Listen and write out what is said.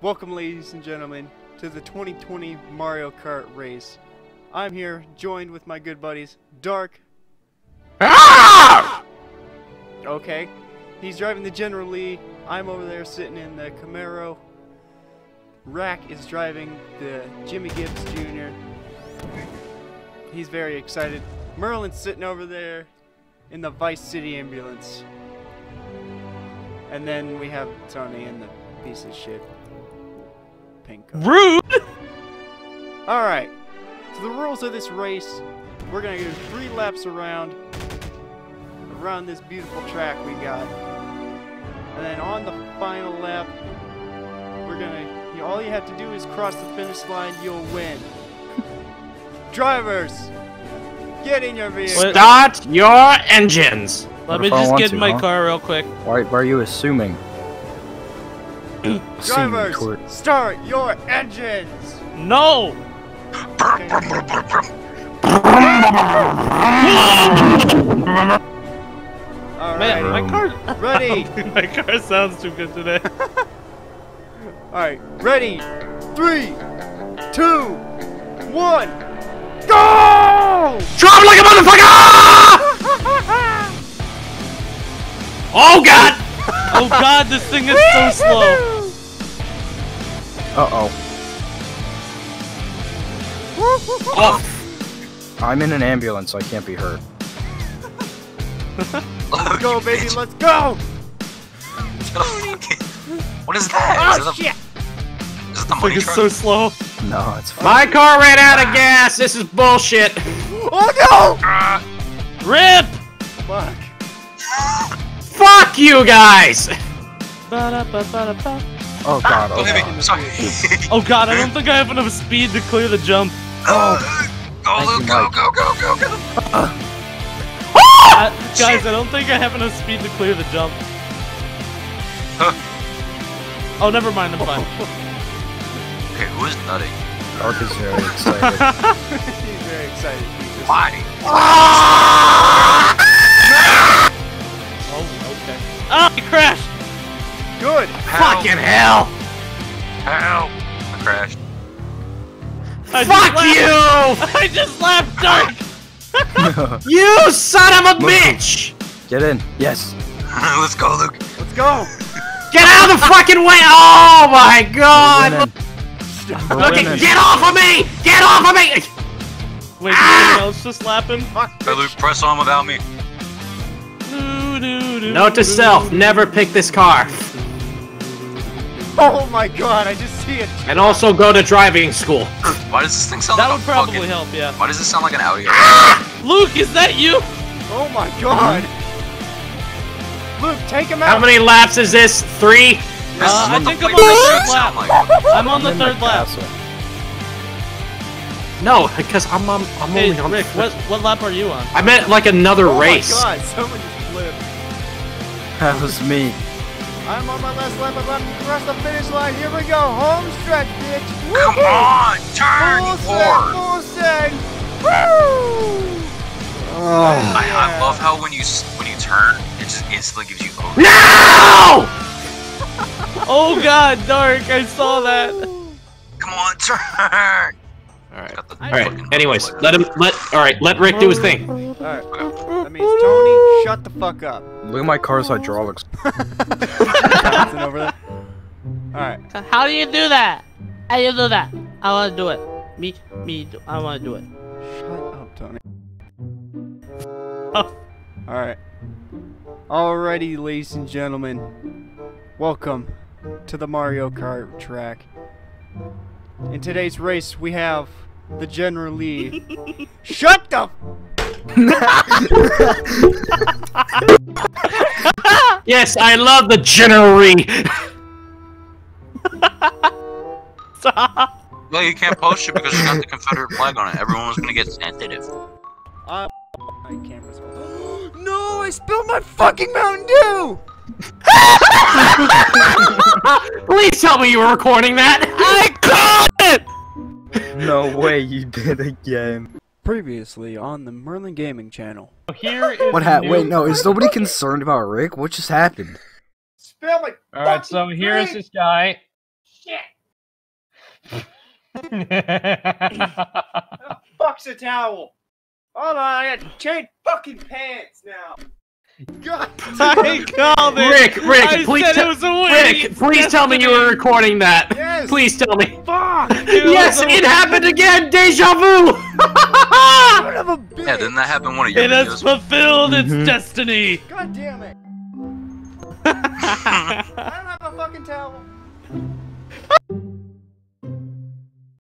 Welcome, ladies and gentlemen, to the 2020 Mario Kart race. I'm here, joined with my good buddies, Darc. Ah! Okay, he's driving the General Lee. I'm over there sitting in the Camaro. Racc is driving the Jimmy Gibbs Jr. He's very excited. Merlin's sitting over there in the Vice City ambulance. And then we have Tony in the piece of shit pink car. Rude! Alright, so the rules of this race, we're gonna go three laps around, around this beautiful track we got. And then on the final lap, we're gonna, you, all you have to do is cross the finish line, you'll win. Drivers, get in your vehicle. Start your engines! Let me just get to, in my huh? car real quick. Why, why are you assuming? Assuming Drivers, toward- start your engines. No! Man, Alright, my car. ready. my car sounds too good today. Alright, ready? Three, two, one, go! Drop like a motherfucker! oh god! oh god, this thing is so slow. Uh-oh. Oh, I'm in an ambulance, so I can't be hurt. Let's go, baby, let's go! what is that? Oh, this a- shit! is the money is truck? so slow. No, it's fine. my car ran out of gas. This is bullshit. Oh, no! Ah, Rip! Fuck. Fuck you guys! Ba-da-ba-ba-da-ba. Oh god, don't oh god. I'm sorry. Oh god, I don't think I have enough speed to clear the jump. Oh. Go, Luke, you, go, go, go, go, go. Uh, guys, I don't think I have enough speed to clear the jump. Huh. Oh, never mind, I'm fine. Okay, who is nutting? Darc is very excited. He's very excited. He's just- Why? Oh, okay. Ah, I crashed! Good! Fucking hell! Help! I crashed. I Fuck you! I just laughed Darc! You son of a bitch! Get in. Yes. Let's go, Luke. Let's go! Get out of the fucking way! Oh my god! winning. We're Look at, get off of me! Get off of me! Wait, did Ah! anyone else just slap him? Fuck, Hey, Luke, press on without me. Note to self, never pick this car. Oh my god, I just see it! And also go to driving school. Why does this thing sound That like would a probably fucking... help, yeah. Why does this sound like an Audi? Luke, is that you? Oh my god! Luke, take him out! How many laps is this? Three? This Uh, is I think I'm on the third lap. like. I'm on the I'm in third my lap. castle. No, because I'm on, I'm Hey, only on. Rick, what, what lap are you on? I meant like another oh race. Oh my god, someone just flipped. That was me. I'm on my last lap, I'm across the finish line, here we go, home stretch, bitch! Come on, turn Full send, forward. full send! Woo! Oh. I, I love how when you when you turn, it just instantly gives you over. No! Oh god, Darc, I saw that. Come on, turn. All right. All right. fucking- Anyways, let him. Let. All right. Let Rick do his thing. Alright, that means Tony, shut the fuck up. Look at my car's hydraulics. Bouncing over there. Alright, How do you do that? How do you do that? I want to do it. Me, me, do- I want to do it. shut up, Tony. Oh. Alright. Alrighty, ladies and gentlemen. Welcome to the Mario Kart track. In today's race, we have the General Lee. Shut the Yes, I love the Generary. Stop. Well, you can't post it because you got the Confederate flag on it. Everyone was gonna get sensitive. Uh, my camera's No, I spilled my fucking Mountain Dew! Please tell me you were recording that. I caught it. no way, you did again. Previously on the Merlin Gaming channel. Here is What happened? Wait, no, is nobody concerned about Rick? What just happened? Spill my Alright, so here's this guy. Shit. Fuck's a towel. Hold on, I got to change fucking pants now. God. I called it. Rick, Rick, I please said te- it was a win. Rick, please tell me you were recording that. Yes. Please tell me. Fuck. Yes, it happened again. Deja vu. Son of a bitch. Yeah, didn't that happen one of your It has fulfilled its Mhm. destiny. God damn it. I don't have a fucking towel.